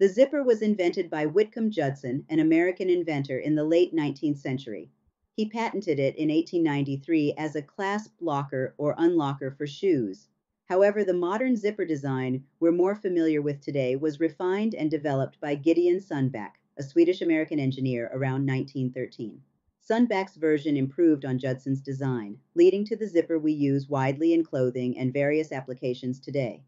The zipper was invented by Whitcomb Judson, an American inventor in the late 19th century. He patented it in 1893 as a clasp locker or unlocker for shoes. However, the modern zipper design we're more familiar with today was refined and developed by Gideon Sundback, a Swedish American engineer around 1913. Sundback's version improved on Judson's design, leading to the zipper we use widely in clothing and various applications today.